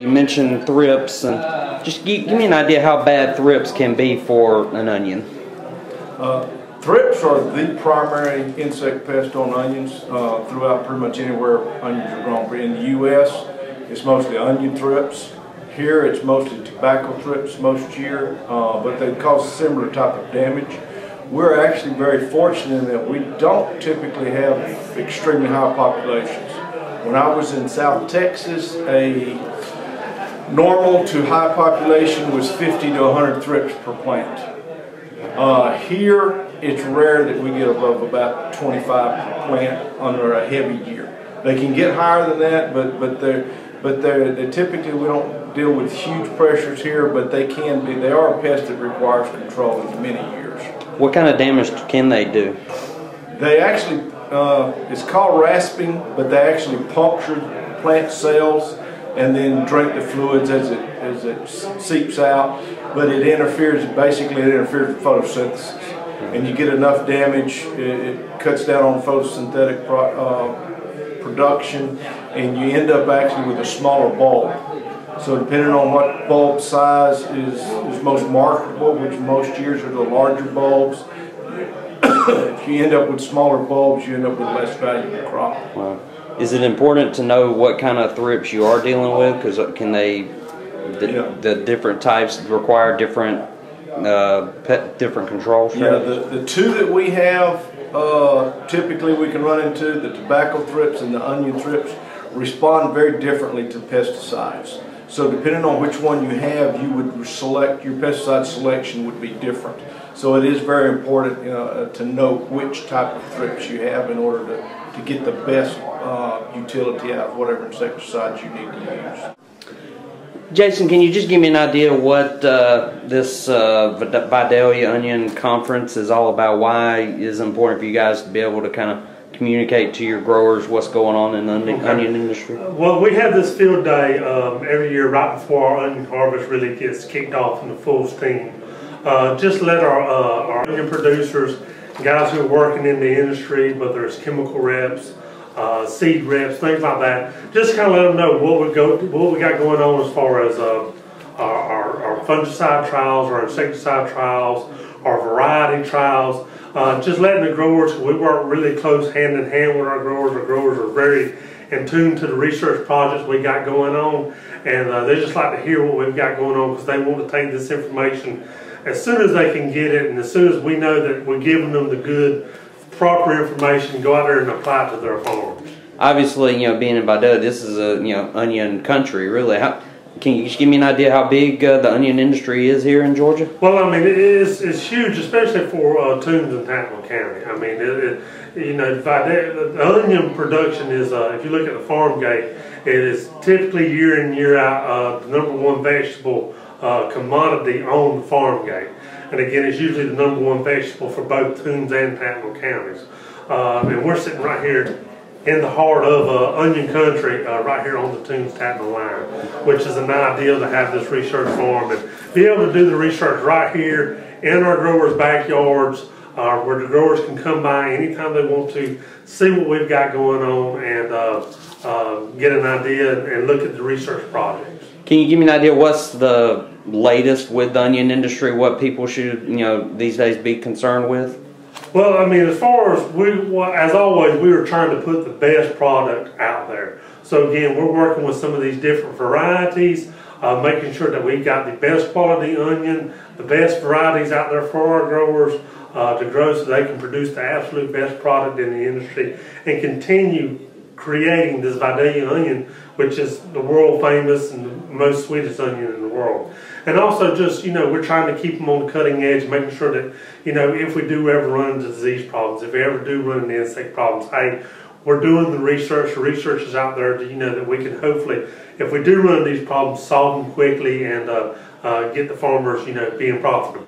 You mentioned thrips, and just give, me an idea how bad thrips can be for an onion. Uh, thrips are the primary insect pest on onions uh, throughout pretty much anywhere onions are grown. In the U.S., it's mostly onion thrips. Here, it's mostly tobacco thrips most year, uh, but they cause similar type of damage. We're actually very fortunate in that we don't typically have extremely high populations. When I was in South Texas, a Normal to high population was 50 to 100 thrips per plant. Uh, here, it's rare that we get above about 25 per plant under a heavy year. They can get higher than that, but but they're but they're, they're typically we don't deal with huge pressures here, but they can be. They are a pest that requires control in many years. What kind of damage can they do? They actually, uh, it's called rasping, but they actually puncture plant cells and then drink the fluids as it as it seeps out. But it interferes, basically it interferes with photosynthesis. And you get enough damage, it, it cuts down on photosynthetic pro, uh, production, and you end up actually with a smaller bulb. So depending on what bulb size is, is most marketable, which most years are the larger bulbs, if you end up with smaller bulbs, you end up with less valuable crop. Wow. Is it important to know what kind of thrips you are dealing with? Because uh, can they, the, yeah. the, different types require different, uh, pet, different controls? Yeah, the, the two that we have, uh, typically we can run into, the tobacco thrips and the onion thrips, respond very differently to pesticides. So depending on which one you have, you would select, your pesticide selection would be different. So it is very important you know, uh, to know which type of thrips you have in order to to get the best uh, utility out of whatever insecticides you need to use. Jason, can you just give me an idea what uh, this uh, Vidalia Onion Conference is all about? Why is it important for you guys to be able to kind of communicate to your growers what's going on in the onion, okay. onion industry? Well, we have this field day um, every year right before our onion harvest really gets kicked off in the full steam. Uh, just let our, uh, our onion producers guys who are working in the industry, whether it's chemical reps, uh, seed reps, things like that. Just kind of let them know what we go, what we got going on as far as uh, our, our, fungicide trials, our insecticide trials, our variety trials. Uh, just letting the growers, we work really close hand in hand with our growers. Our growers are very in tune to the research projects we got going on, and uh, they just like to hear what we've got going on because they want to take this information as soon as they can get it and as soon as we know that we're giving them the good, proper information, go out there and apply it to their farms. Obviously, you know, being in Vidalia, this is a, you know, onion country, really. How, can you just give me an idea how big uh, the onion industry is here in Georgia? Well, I mean, it is, it's huge, especially for uh, Toombs and Tattnall County. I mean, it, it, you know, the onion production is, uh, if you look at the farm gate, it is typically year in, year out, uh, the number one vegetable uh, commodity on the farm gate. And again, it's usually the number one vegetable for both Toombs and Tattnall counties. Uh, and we're sitting right here in the heart of uh, onion country, uh, right here on the Toombs Tattnall line, which is an ideal to have this research farm and be able to do the research right here in our growers' backyards. Uh, where the growers can come by anytime they want to, see what we've got going on, and uh, uh, get an idea and look at the research projects. Can you give me an idea what's the latest with the onion industry? What people should, you know, these days be concerned with? Well, I mean, as far as we, as always, we were trying to put the best product out there. So again, we're working with some of these different varieties, uh, making sure that we've got the best quality onion, the best varieties out there for our growers uh, to grow so they can produce the absolute best product in the industry and continue creating this Vidalia onion, which is the world famous and the most sweetest onion in the world. And also just, you know, we're trying to keep them on the cutting edge, making sure that, you know, if we do ever run into disease problems, if we ever do run into insect problems, hey, we're doing the research, the research is out there, to, you know, that we can hopefully, if we do run into these problems, solve them quickly and uh, uh, get the farmers, you know, being profitable.